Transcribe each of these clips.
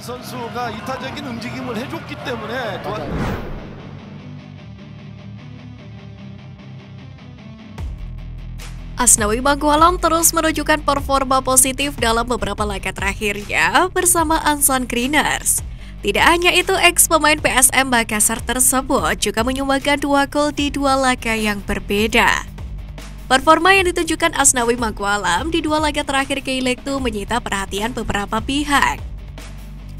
선수가 이타적인 움직임을 해줬기 때문에 도와... Asnawi Magwalam terus menunjukkan performa positif dalam beberapa laga terakhirnya bersama Ansan Greeners. Tidak hanya itu, ex pemain PSM Makassar tersebut juga menyumbangkan dua gol di dua laga yang berbeda. Performa yang ditunjukkan Asnawi Magwalam di dua laga terakhir K-League 2 menyita perhatian beberapa pihak.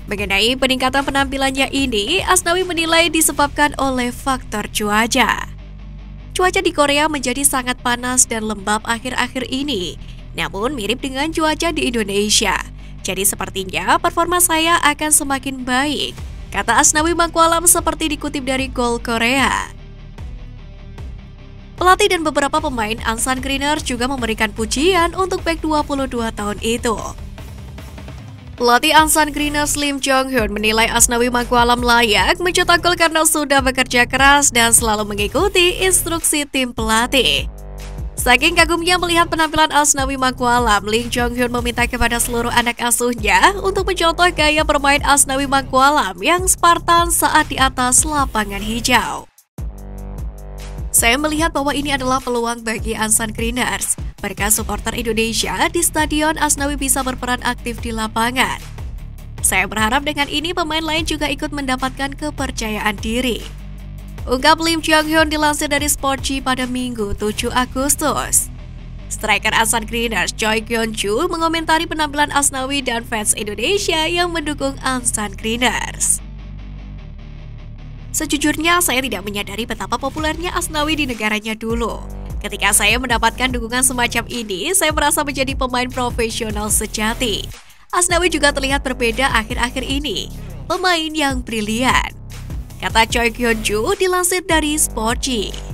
Mengenai peningkatan penampilannya ini, Asnawi menilai disebabkan oleh faktor cuaca. Cuaca di Korea menjadi sangat panas dan lembab akhir-akhir ini, namun mirip dengan cuaca di Indonesia. Jadi sepertinya performa saya akan semakin baik, kata Asnawi Mangkualam seperti dikutip dari Gol Korea. Pelatih dan beberapa pemain Ansan Greener juga memberikan pujian untuk back 22 tahun itu. Pelatih Ansan Greener Slim Jong Hyun menilai Asnawi Mangkualam layak mencetak gol karena sudah bekerja keras dan selalu mengikuti instruksi tim pelatih. Saking kagumnya melihat penampilan Asnawi Mangkualam, Lim Jong Hyun meminta kepada seluruh anak asuhnya untuk mencontoh gaya bermain Asnawi Mangkualam yang Spartan saat di atas lapangan hijau. Saya melihat bahwa ini adalah peluang bagi Ansan Greeners. Berkat supporter Indonesia di Stadion Asnawi bisa berperan aktif di lapangan. Saya berharap dengan ini pemain lain juga ikut mendapatkan kepercayaan diri. Ungkap Lim Jong Hyun dilansir dari Sportchi pada Minggu 7 Agustus. Striker Ansan Greeners Choi Kyun Chu mengomentari penampilan Asnawi dan fans Indonesia yang mendukung Ansan Greeners. Sejujurnya, saya tidak menyadari betapa populernya Asnawi di negaranya dulu. Ketika saya mendapatkan dukungan semacam ini, saya merasa menjadi pemain profesional sejati. Asnawi juga terlihat berbeda akhir-akhir ini, pemain yang brilian. Kata Choi Kyun Ju dilansir dari Sportchi.